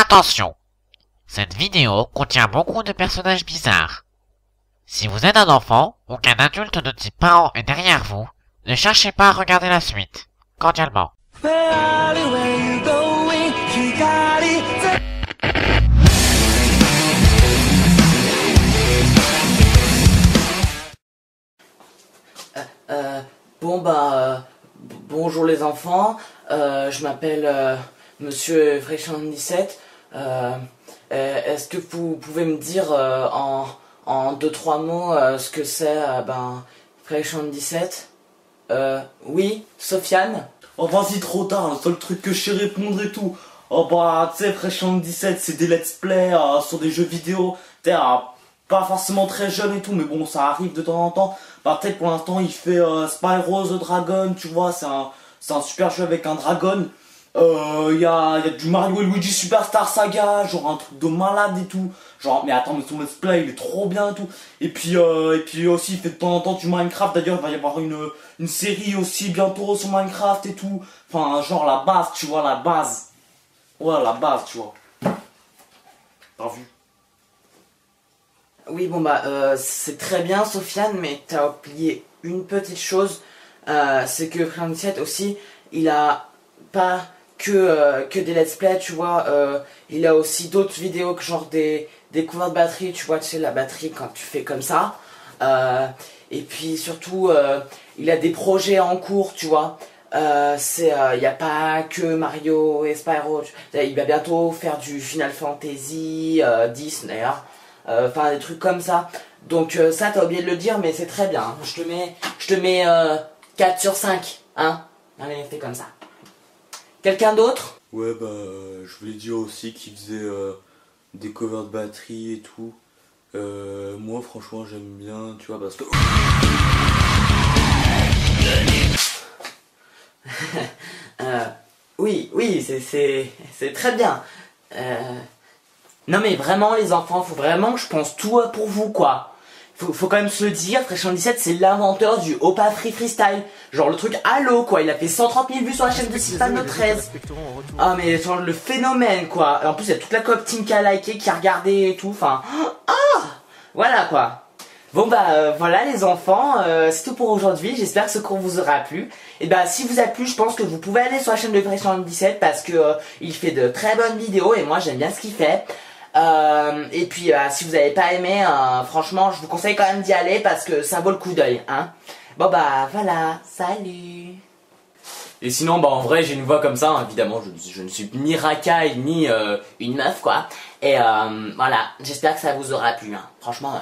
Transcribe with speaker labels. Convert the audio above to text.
Speaker 1: Attention Cette vidéo contient beaucoup de personnages bizarres. Si vous êtes un enfant ou qu'un adulte de type parent est derrière vous, ne cherchez pas à regarder la suite. Cordialement.
Speaker 2: Euh, bon bah euh, bonjour les enfants, Euh, je m'appelle euh, Monsieur Fréchan17. Euh, euh, Est-ce que vous pouvez me dire euh, en, en deux trois mots euh, ce que c'est euh, ben Fréchan17 euh, Oui, Sofiane?
Speaker 3: Oh vas-y trop tard, le seul truc que je sais répondre et tout. Oh bah tu sais Fréchant 17 c'est des let's play euh, sur des jeux vidéo. T'es euh, pas forcément très jeune et tout mais bon ça arrive de temps en temps. Bah peut-être pour l'instant il fait euh, Spyro the Dragon tu vois c'est un, un super jeu avec un dragon. Euh, Il y, a, y a du Mario et Luigi Superstar Saga, genre un truc de malade et tout. Genre, mais attends, mais son let's play il est trop bien et tout. Et puis, euh, et puis aussi, il fait de temps en temps du Minecraft. D'ailleurs, il va y avoir une, une série aussi bientôt sur Minecraft et tout. Enfin, genre la base, tu vois, la base. Ouais, la base, tu vois. T'as vu?
Speaker 2: Oui, bon bah, euh, c'est très bien, Sofiane, mais t'as oublié une petite chose. Euh, c'est que 17 aussi, il a pas que, euh, que des let's play, tu vois. euh, il a aussi d'autres vidéos que genre des, des de batterie, tu vois, tu sais, la batterie quand tu fais comme ça. Euh, et puis surtout, il a des projets en cours, tu vois. Il n'y a pas que Mario et Spyro. Il va bientôt faire du Final Fantasy euh, 10 d'ailleurs. Enfin, des trucs comme ça. Donc ça, t'as oublié de le dire, mais c'est très bien. Je te mets, je te mets euh, 4 sur 5. Hein Allez, fais comme ça. Quelqu'un d'autre?
Speaker 3: Ouais, bah, je voulais dire aussi qu'il faisait euh, des covers de batterie et tout. Euh, moi, franchement, j'aime bien, tu vois, parce que.
Speaker 2: Euh, oui, oui, c'est- c'est c'est très bien. Euh, non mais vraiment les enfants, faut vraiment que je pense tout pour vous quoi. Faut, faut quand même se le dire, Fréchon 17 c'est l'inventeur du Opa Free Freestyle. Genre le truc Halo quoi, il a fait 130 000 vues sur la chaîne de Sylvano 13. Ah mais genre le phénomène quoi. En plus il y a toute la cop team qui a liké, qui a regardé et tout, enfin... Ah Voilà quoi. Bon bah euh, voilà les enfants, euh, c'est tout pour aujourd'hui, j'espère que ce cours vous aura plu. Et bah si vous a plu, je pense que vous pouvez aller sur la chaîne de Fréchon 17 parce que euh, il fait de très bonnes vidéos et moi j'aime bien ce qu'il fait. Euh, et puis euh, si vous n'avez pas aimé, euh, franchement je vous conseille quand même d'y aller parce que ça vaut le coup d'œil. Hein. Bon bah voilà, salut et sinon, bah en vrai, j'ai une voix comme ça, hein, évidemment, je, ne suis ni racaille ni une meuf, quoi. Et voilà, j'espère que ça vous aura plu. hein. Franchement,